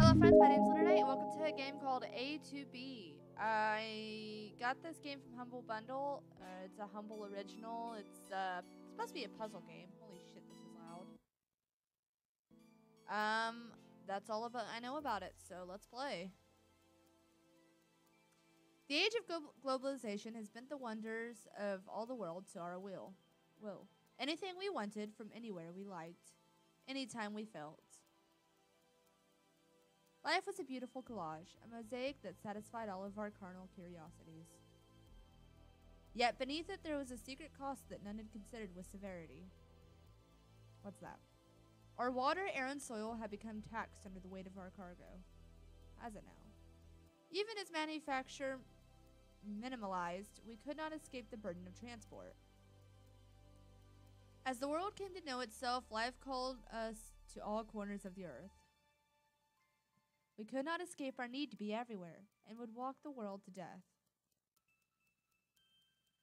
Hello friends, my name's Lunar Knight and welcome to a game called A2Be. I got this game from Humble Bundle. Uh, it's a Humble original. It's uh, supposed to be a puzzle game. Holy shit, this is loud. Um, that's all about I know about it, so let's play. The age of glo- globalization has bent the wonders of all the world to our will. Will. Anything we wanted from anywhere we liked, anytime we felt. Life was a beautiful collage, a mosaic that satisfied all of our carnal curiosities. Yet beneath it there was a secret cost that none had considered with severity. What's that? Our water, air, and soil had become taxed under the weight of our cargo. Has it now? Even as manufacture minimalized, we could not escape the burden of transport. As the world came to know itself, life called us to all corners of the earth. We could not escape our need to be everywhere and would walk the world to death.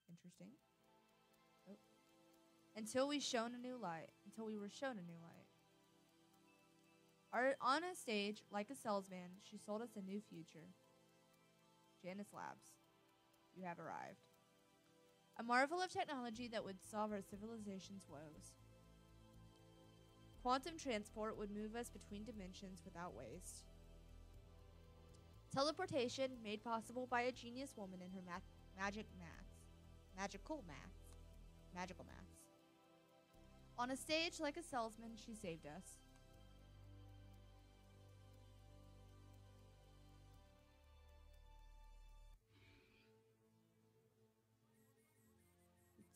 Interesting. Oh. Until we shone a new light. Until we were shown a new light. Our, on a stage, like a salesman, she sold us a new future. Janus Labs, you have arrived. A marvel of technology that would solve our civilization's woes. Quantum transport would move us between dimensions without waste. Teleportation made possible by a genius woman in her math- magic maths. Magical maths. Magical maths. On a stage like a salesman, she saved us.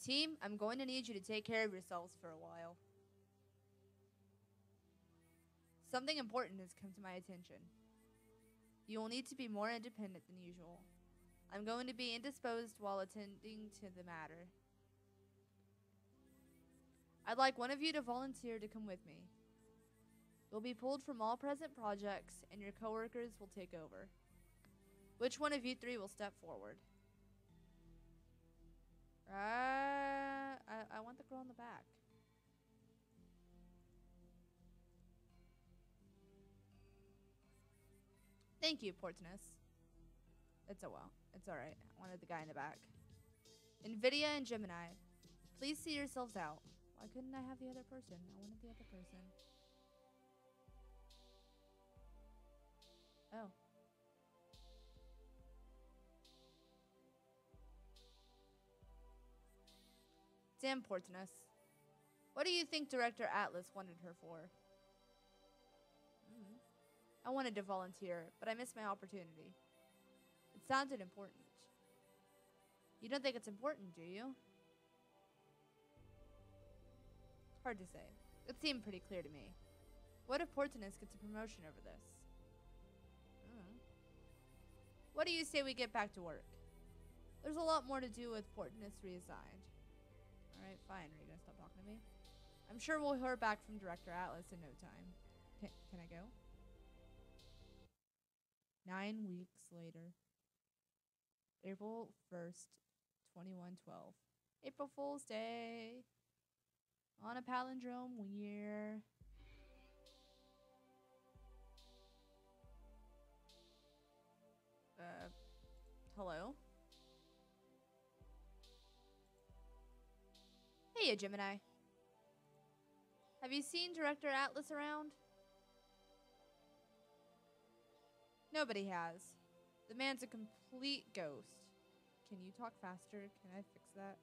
Team, I'm going to need you to take care of yourselves for a while. Something important has come to my attention. You will need to be more independent than usual. I'm going to be indisposed while attending to the matter. I'd like one of you to volunteer to come with me. You'll be pulled from all present projects, and your coworkers will take over. Which one of you three will step forward? Uh, I, I want the girl in the back. Thank you, Portinus. It's a well. It's alright. I wanted the guy in the back. Invidia and Gemini, please see yourselves out. Why couldn't I have the other person? I wanted the other person. Oh. Damn, Portinus. What do you think Director Atlas wanted her for? I wanted to volunteer, but I missed my opportunity. It sounded important. You don't think it's important, do you? It's hard to say. It seemed pretty clear to me. What if Portinus gets a promotion over this? Mm. What do you say we get back to work? There's a lot more to do with Portinus reassigned. Alright, fine. Are you gonna stop talking to me? I'm sure we'll hear back from Director Atlas in no time. Can, can I go? Nine weeks later. April 1st, 2112. April Fool's Day. On a palindrome year. Uh, hello? Hey, Gemini. Have you seen Director Atlas around? Nobody has. The man's a complete ghost. Can you talk faster? Can I fix that?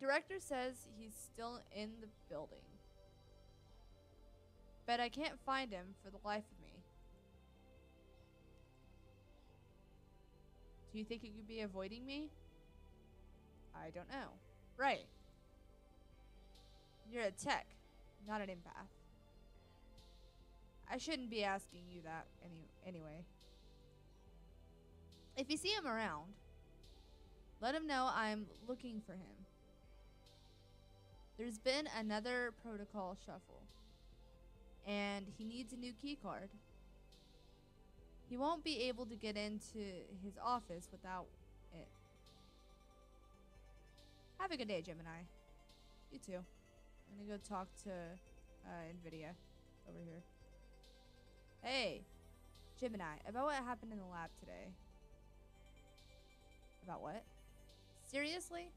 Director says he's still in the building. But I can't find him for the life of me. Do you think he could be avoiding me? I don't know. Right. You're a tech, not an empath. I shouldn't be asking you that any anyway. If you see him around, let him know I'm looking for him. There's been another protocol shuffle, and he needs a new key card. He won't be able to get into his office without it. Have a good day, Gemini. You too. I'm gonna go talk to uh, Invidia over here. Hey, Gemini, about what happened in the lab today. About what? Seriously?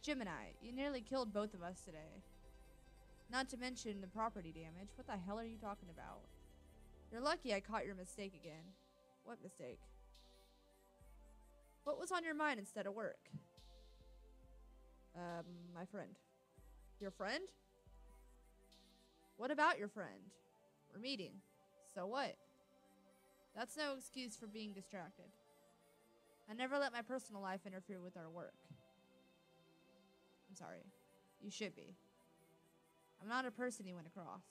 Gemini, you nearly killed both of us today. Not to mention the property damage. What the hell are you talking about? You're lucky I caught your mistake again. What mistake? What was on your mind instead of work? Um, my friend. Your friend? What about your friend? We're meeting. So what? That's no excuse for being distracted. I never let my personal life interfere with our work. I'm sorry. You should be. I'm not a person you went across.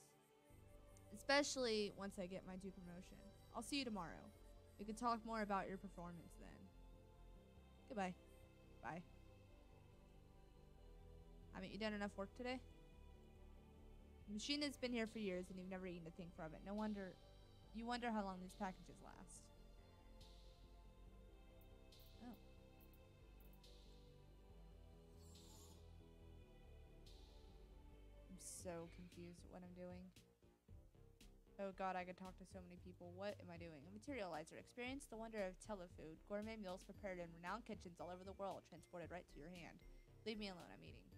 Especially once I get my due promotion. I'll see you tomorrow. We can talk more about your performance then. Goodbye. Bye. Haven't you done enough work today? Machine has been here for years and you've never eaten a thing from it. No wonder you wonder how long these packages last. Oh. I'm so confused at what I'm doing. Oh god, I could talk to so many people. What am I doing? A materializer. Experience the wonder of telefood. Gourmet meals prepared in renowned kitchens all over the world, transported right to your hand. Leave me alone, I'm eating.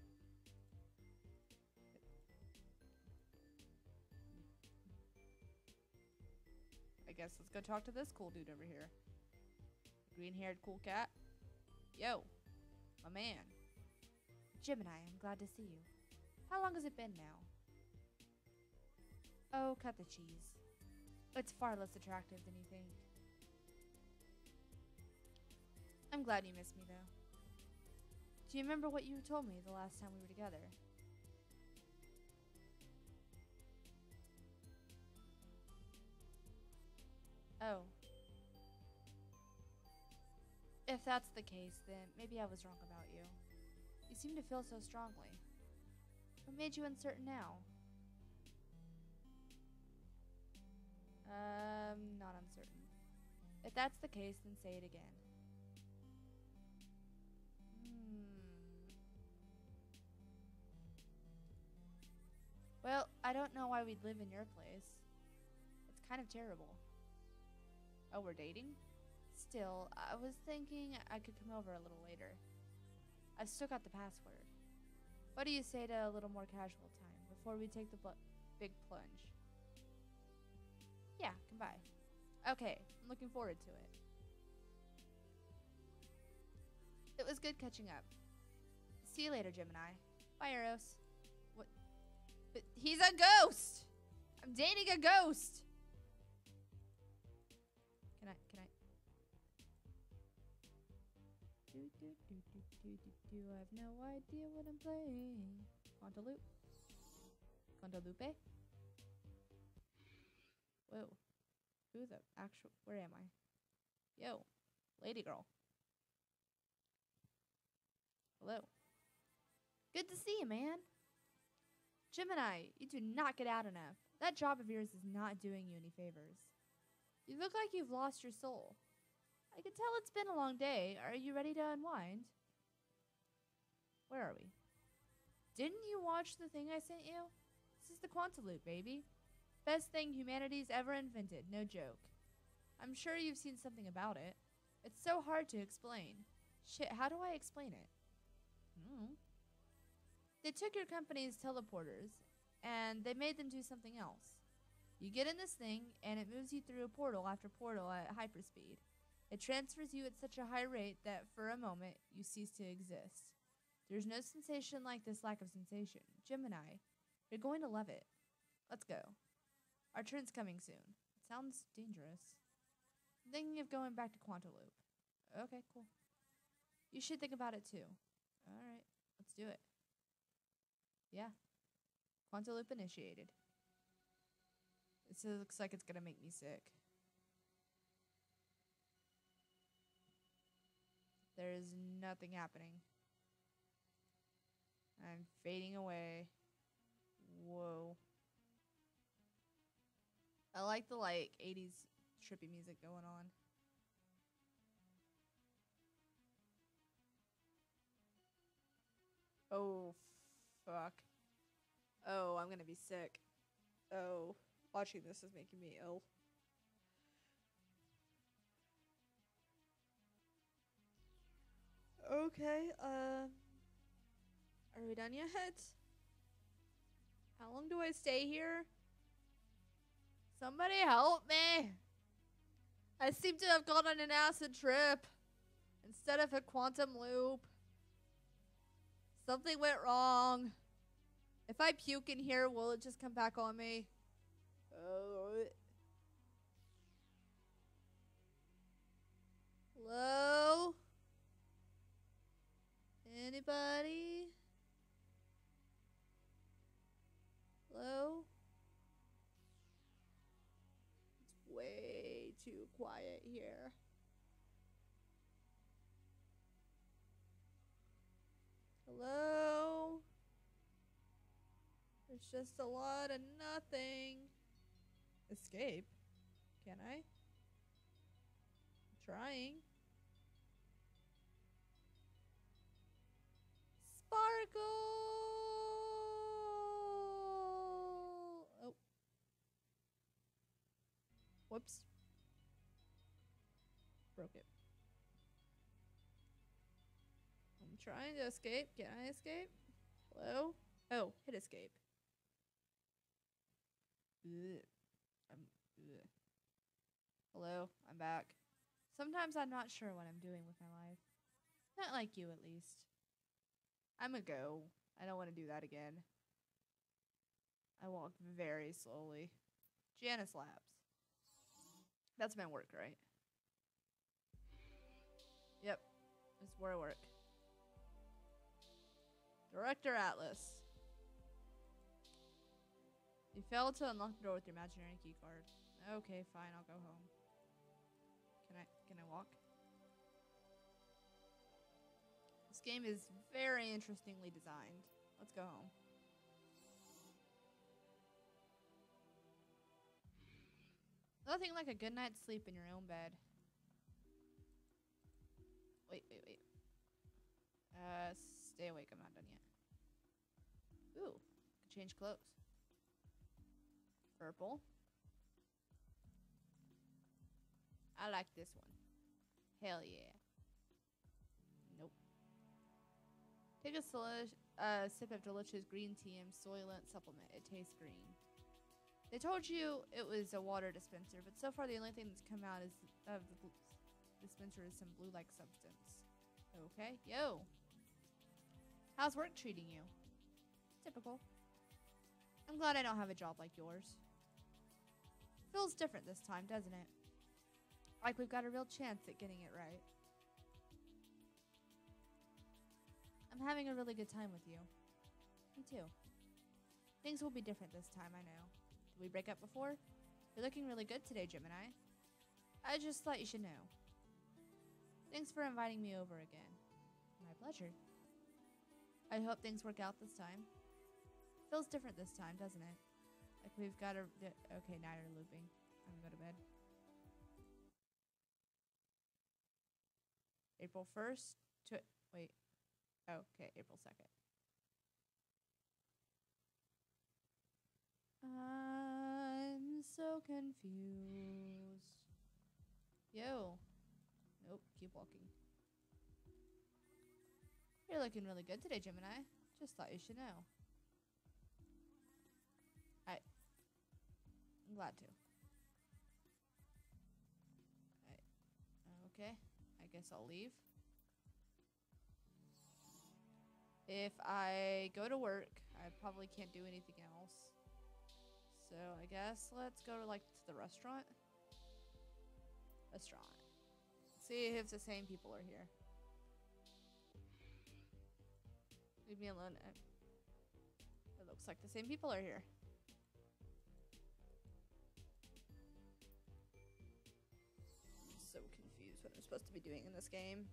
I guess let's go talk to this cool dude over here. Green haired cool cat. Yo, my man. Gemini, I'm glad to see you. How long has it been now? Oh, cut the cheese. It's far less attractive than you think. I'm glad you missed me, though. Do you remember what you told me the last time we were together? Oh. If that's the case, then maybe I was wrong about you. You seem to feel so strongly. What made you uncertain now? Um, not uncertain. If that's the case, then say it again. Hmm. Well, I don't know why we'd live in your place. It's kind of terrible. Oh, we're dating? Still, I was thinking I could come over a little later. I've still got the password. What do you say to a little more casual time before we take the bl- big plunge? Yeah, come by. Okay, I'm looking forward to it. It was good catching up. See you later, Gemini. Bye, Eros. What? But he's a ghost! I'm dating a ghost! I, can I? Do, do, do, do, do, do, do. I have no idea what I'm playing. Quantaloop. Quantalupe? Whoa. Who the actual. Where am I? Yo. Lady girl. Hello. Good to see you, man. Gemini, you do not get out enough. That job of yours is not doing you any favors. You look like you've lost your soul. I can tell it's been a long day. Are you ready to unwind? Where are we? Didn't you watch the thing I sent you? This is the Quantaloop, baby. Best thing humanity's ever invented, no joke. I'm sure you've seen something about it. It's so hard to explain. Shit, how do I explain it? Hmm. They took your company's teleporters and they made them do something else. You get in this thing and it moves you through a portal after portal at hyperspeed. It transfers you at such a high rate that for a moment you cease to exist. There's no sensation like this lack of sensation. Gemini, you're going to love it. Let's go. Our turn's coming soon. It sounds dangerous. I'm thinking of going back to Quantaloop. Okay, cool. You should think about it too. Alright, let's do it. Yeah. Quantaloop initiated. This looks like it's gonna make me sick. There is nothing happening. I'm fading away. Whoa. I like the like 80s trippy music going on. Oh, fuck. Oh, I'm gonna be sick. Oh, Watching this is making me ill. Okay, uh. Are we done yet? How long do I stay here? Somebody help me! I seem to have gone on an acid trip instead of a quantum loop. Something went wrong. If I puke in here, will it just come back on me? Hello? Anybody? Hello? It's way too quiet here. Hello? There's just a lot of nothing. Escape? Can I? I'm trying. Sparkle! Oh. Whoops. Broke it. I'm trying to escape. Can I escape? Hello? Oh, hit escape. I'm. Hello, I'm back. Sometimes I'm not sure what I'm doing with my life. Not like you, at least. I'm a go. I don't want to do that again. I walk very slowly. Janus Labs. That's my work, right? Yep, that's where I work. Director Atlas. You failed to unlock the door with your imaginary key card. Okay, fine, I'll go home. Can I can I walk? This game is very interestingly designed. Let's go home. Nothing like a good night's sleep in your own bed. Wait, wait, wait. Uh, stay awake. I'm not done yet. Ooh, change clothes. Purple. I like this one. Hell yeah. Take a soli- uh, sip of delicious green tea and soylent supplement. It tastes green. They told you it was a water dispenser, but so far the only thing that's come out is of the dispenser is some blue-like substance. Okay, yo. How's work treating you? Typical. I'm glad I don't have a job like yours. Feels different this time, doesn't it? Like we've got a real chance at getting it right. I'm having a really good time with you. Me too. Things will be different this time, I know. Did we break up before? You're looking really good today, Gemini. I just thought you should know. Thanks for inviting me over again. My pleasure. I hope things work out this time. Feels different this time, doesn't it? Like we've got a. Okay, now you're looping. I'm gonna go to bed. April 1st to. Wait. Okay, April 2nd. I'm so confused. Yo. Nope, keep walking. You're looking really good today, Gemini. Just thought you should know. I. I'm glad to. I. Okay. I guess I'll leave. If I go to work, I probably can't do anything else. So I guess let's go to like to the restaurant. Restaurant. See if the same people are here. Leave me alone. Uh, It looks like the same people are here. I'm so confused what I'm supposed to be doing in this game.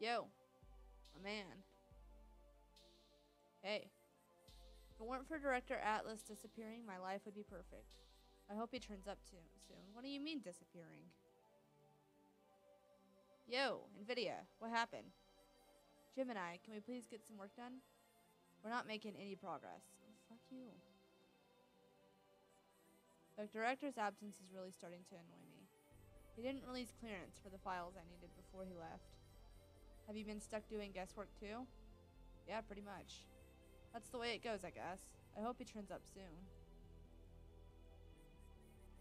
Yo, a man. Hey. If it weren't for Director Atlas disappearing, my life would be perfect. I hope he turns up too soon. What do you mean disappearing? Yo, Invidia, what happened? Gemini, can we please get some work done? We're not making any progress. Oh, fuck you. The director's absence is really starting to annoy me. He didn't release clearance for the files I needed before he left. Have you been stuck doing guesswork too? Yeah, pretty much. That's the way it goes, I guess. I hope he turns up soon.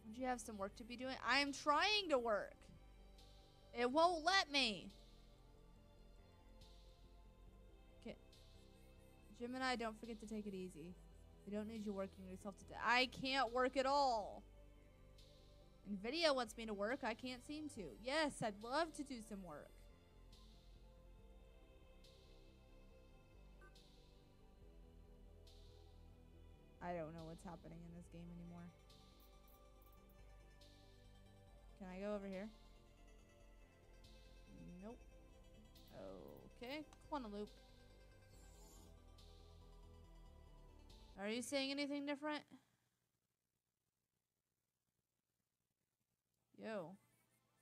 Don't you have some work to be doing? I am trying to work. It won't let me. Okay. Gemini, don't forget to take it easy. We don't need you working yourself to death. I can't work at all. Invidia wants me to work. I can't seem to. Yes, I'd love to do some work. I don't know what's happening in this game anymore. Can I go over here? Nope. Okay, quantum loop. Are you saying anything different? Yo.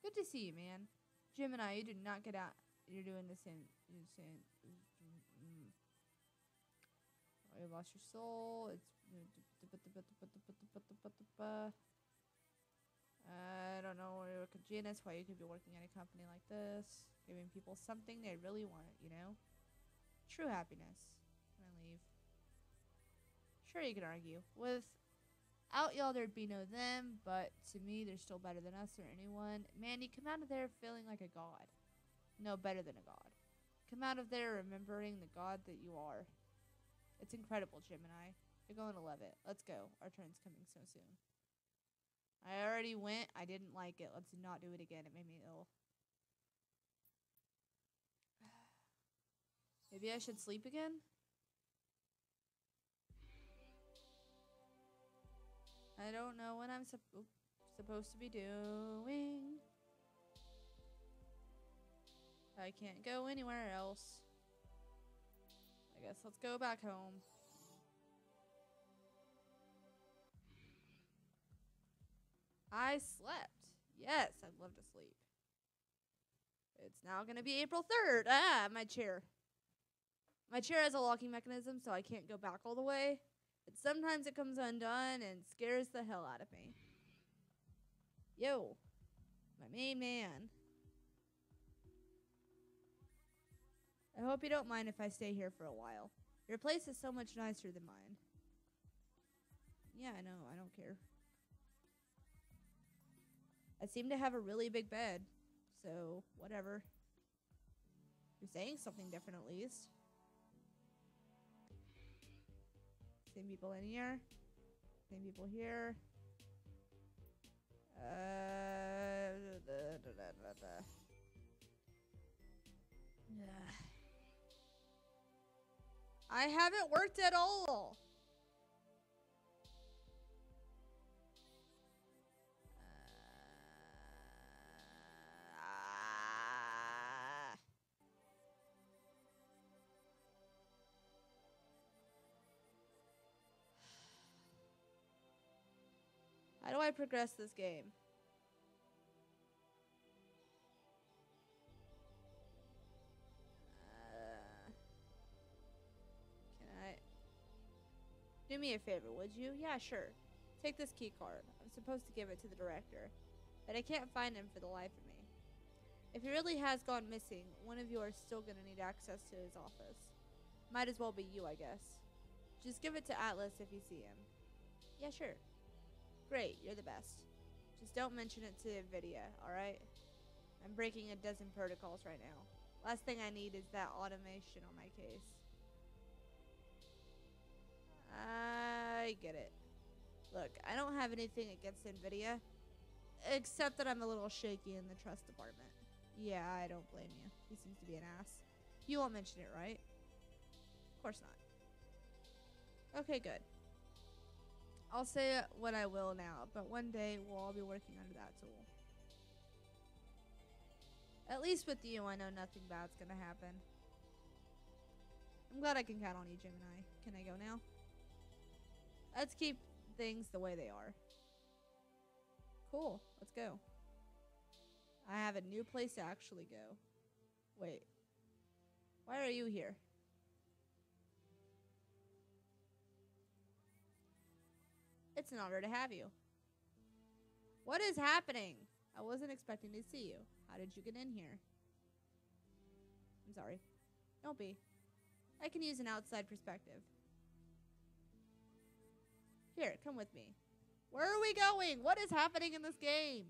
Good to see you, man. Gemini, you did not get out. You're doing the same. You're saying. Mm. Oh, you lost your soul. It's. I don't know where you at Janus, why you could be working at a company like this, giving people something they really want, you know? True happiness. When I leave. Sure, you can argue. Without y'all, there'd be no them, but to me, they're still better than us or anyone. Man, you come out of there feeling like a god. No, better than a god. Come out of there remembering the god that you are. It's incredible, Gemini. You're going to love it. Let's go. Our turn's coming so soon. I already went. I didn't like it. Let's not do it again. It made me ill. Maybe I should sleep again? I don't know what I'm sup oop, supposed to be doing. I can't go anywhere else. I guess let's go back home. I slept. Yes, I'd love to sleep. It's now going to be April 3rd. Ah, my chair. My chair has a locking mechanism, so I can't go back all the way. But sometimes it comes undone and scares the hell out of me. Yo, my main man. I hope you don't mind if I stay here for a while. Your place is so much nicer than mine. Yeah, I know. I don't care. I seem to have a really big bed, so whatever. You're saying something different at least. Same people in here. Same people here. Uh, da, da, da, I haven't worked at all. How do I progress this game? Uh, can I? Do me a favor, would you? Yeah, sure. Take this key card. I'm supposed to give it to the director, but I can't find him for the life of me. If he really has gone missing, one of you are still going to need access to his office. Might as well be you, I guess. Just give it to Atlas if you see him. Yeah, sure. Great, you're the best. Just don't mention it to Invidia, alright? I'm breaking a dozen protocols right now. Last thing I need is that automation on my case. I get it. Look, I don't have anything against Invidia, except that I'm a little shaky in the trust department. Yeah, I don't blame you. He seems to be an ass. You won't mention it, right? Of course not. Okay, good. I'll say what I will now, but one day we'll all be working under that tool. At least with you, I know nothing bad's gonna happen. I'm glad I can count on you, Gemini. Can I go now? Let's keep things the way they are. Cool. Let's go. I have a new place to actually go. Wait. Why are you here? It's an honor to have you. What is happening? I wasn't expecting to see you. How did you get in here? I'm sorry. Don't be. I can use an outside perspective. Here, come with me. Where are we going? What is happening in this game?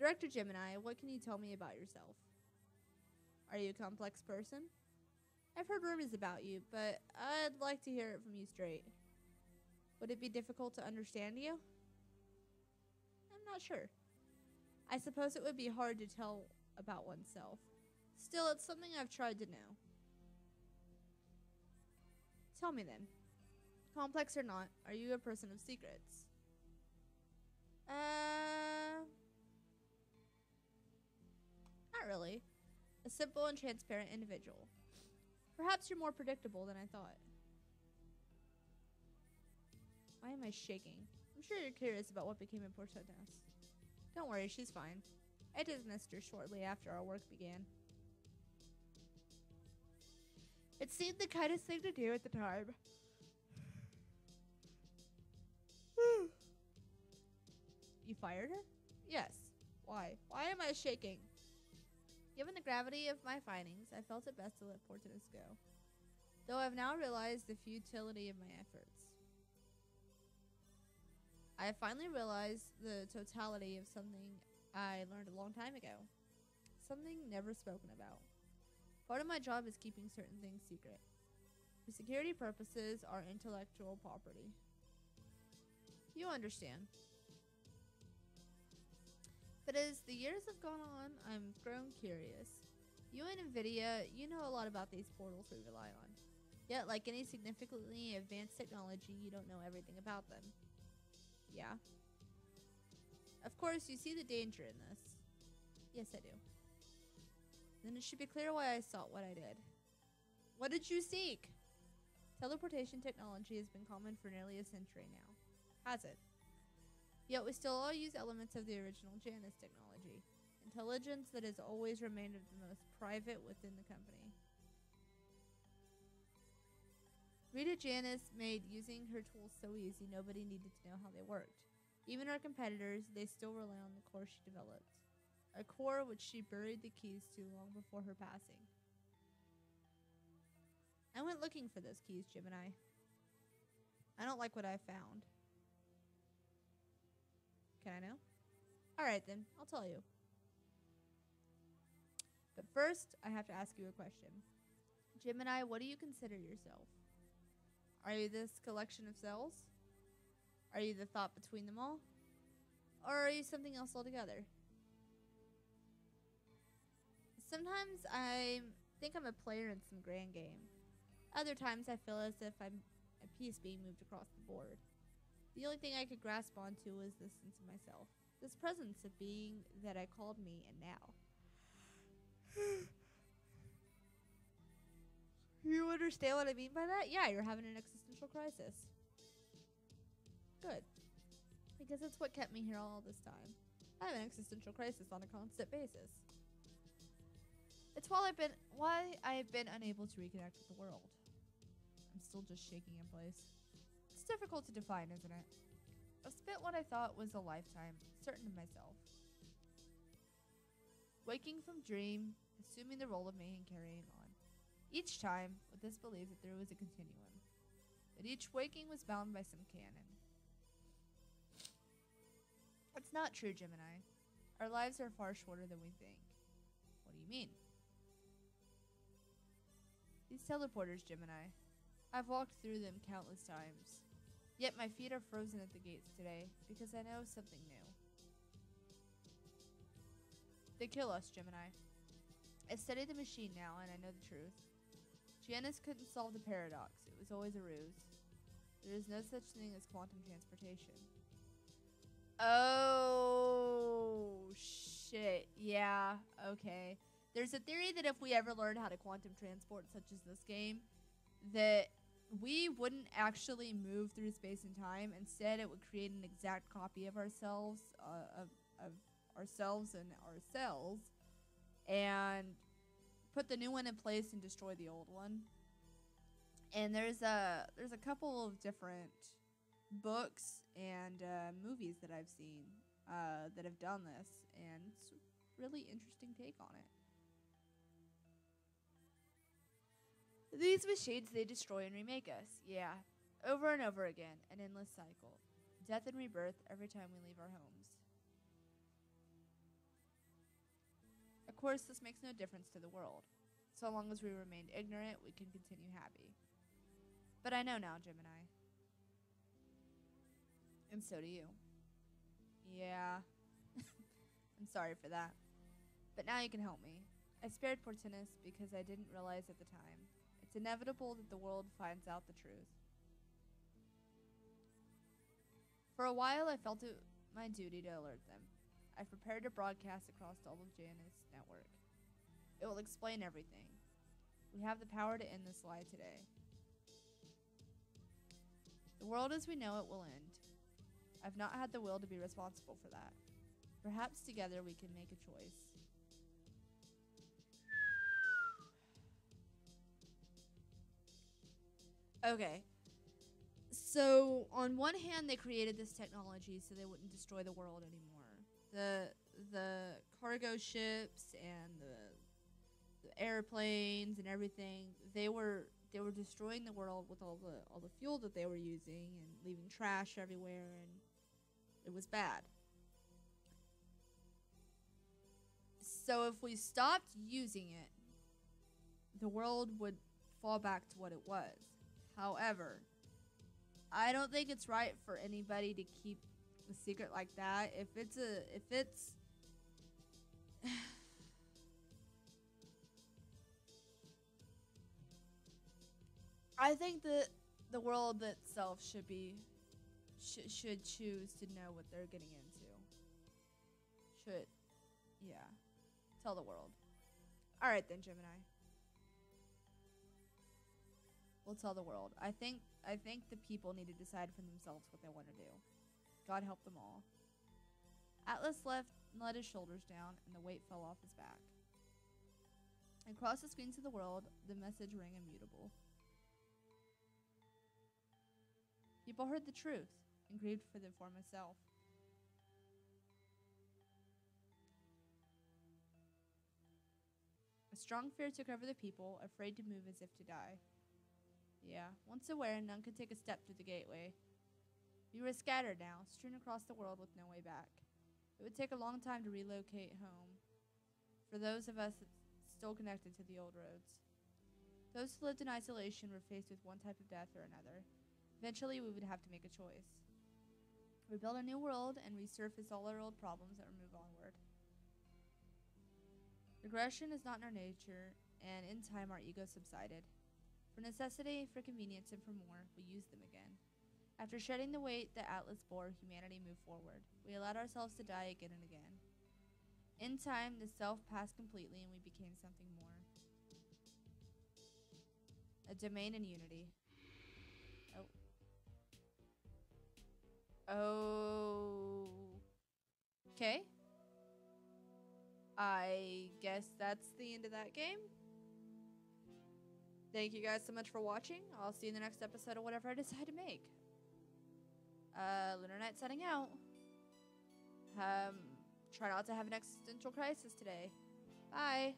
Director Gemini, what can you tell me about yourself? Are you a complex person? I've heard rumors about you, but I'd like to hear it from you straight. Would it be difficult to understand you? I'm not sure. I suppose it would be hard to tell about oneself. Still, it's something I've tried to know. Tell me then. Complex or not, are you a person of secrets? Uh. Not really. A simple and transparent individual. Perhaps you're more predictable than I thought. Why am I shaking? I'm sure you're curious about what became of poor. Don't worry, she's fine. I dismissed her shortly after our work began. It seemed the kindest thing to do at the time. you fired her? Yes. Why? Why am I shaking? Given the gravity of my findings, I felt it best to let Portinus go. Though I've now realized the futility of my efforts. I have finally realized the totality of something I learned a long time ago. Something never spoken about. Part of my job is keeping certain things secret. For security purposes, our intellectual property. You understand. But as the years have gone on, I'm grown curious. You and Invidia, you know a lot about these portals we rely on. Yet, like any significantly advanced technology, you don't know everything about them. Yeah. Of course, you see the danger in this. Yes, I do. Then it should be clear why I sought what I did. What did you seek? Teleportation technology has been common for nearly a century now. Has it? Yet we still all use elements of the original Janus technology. Intelligence that has always remained the most private within the company. Rita Janus made using her tools so easy nobody needed to know how they worked. Even our competitors, they still rely on the core she developed. A core which she buried the keys to long before her passing. I went looking for those keys, Gemini. I don't like what I found. Can I know? Alright then, I'll tell you. But first, I have to ask you a question. Gemini, what do you consider yourself? Are you this collection of cells? Are you the thought between them all? Or are you something else altogether? Sometimes I think I'm a player in some grand game. Other times I feel as if I'm a piece being moved across the board. The only thing I could grasp onto was this sense of myself, this presence of being that I called me and now. you understand what I mean by that? Yeah, you're having an existential crisis. Good. Because it's what kept me here all this time. I have an existential crisis on a constant basis. It's while I've been why I've been unable to reconnect with the world. I'm still just shaking in place difficult to define, isn't it? I've spent what I thought was a lifetime, certain of myself. Waking from dream, assuming the role of me and carrying on. Each time, with this belief that there was a continuum. That each waking was bound by some canon. It's not true, Gemini. Our lives are far shorter than we think. What do you mean? These teleporters, Gemini. I've walked through them countless times. Yet my feet are frozen at the gates today because I know something new. They kill us, Gemini. I study the machine now and I know the truth. Janus couldn't solve the paradox. It was always a ruse. There is no such thing as quantum transportation. Oh, shit. Yeah, okay. There's a theory that if we ever learn how to quantum transport, such as this game, that we wouldn't actually move through space and time. Instead, it would create an exact copy of ourselves, uh, of, of ourselves and our cells, and put the new one in place and destroy the old one. And there's a there's a couple of different books and uh, movies that I've seen uh, that have done this, and it's a really interesting take on it. These machines, they destroy and remake us. Yeah. Over and over again, an endless cycle. Death and rebirth every time we leave our homes. Of course, this makes no difference to the world. So long as we remain ignorant, we can continue happy. But I know now, Gemini. And so do you. Yeah. I'm sorry for that. But now you can help me. I spared Portinus because I didn't realize at the time. Inevitable that the world finds out the truth. For a while, I felt it my duty to alert them. I prepared a broadcast across all of Janus' network. It will explain everything. We have the power to end this lie today. The world as we know it will end. I've not had the will to be responsible for that. Perhaps together we can make a choice. Okay. So, on one hand, they created this technology so they wouldn't destroy the world anymore. The the cargo ships and the, the airplanes and everything, they were they were destroying the world with all the all the fuel that they were using and leaving trash everywhere and it was bad. So if we stopped using it, the world would fall back to what it was. However, I don't think it's right for anybody to keep a secret like that. If it's a if it's I think that the world itself should be sh- should choose to know what they're getting into. Should yeah. Tell the world. All right then, Gemini. We'll tell the world. I think I think the people need to decide for themselves what they want to do. God help them all. Atlas left and let his shoulders down, and the weight fell off his back. Across the screens of the world, the message rang immutable. People heard the truth and grieved for the former self. A strong fear took over the people, afraid to move as if to die. Yeah, once aware, none could take a step through the gateway. We were scattered now, strewn across the world with no way back. It would take a long time to relocate home for those of us still connected to the old roads. Those who lived in isolation were faced with one type of death or another. Eventually, we would have to make a choice. Rebuild a new world and resurface all our old problems or move onward. Regression is not in our nature, and in time our ego subsided. For necessity, for convenience, and for more, we used them again. After shedding the weight that Atlas bore, humanity moved forward. We allowed ourselves to die again and again. In time, the self passed completely and we became something more. A domain in unity. Oh. Oh. Okay. I guess that's the end of that game. Thank you guys so much for watching. I'll see you in the next episode of whatever I decide to make. Uh, Lunar Knight setting out. Um, try not to have an existential crisis today. Bye.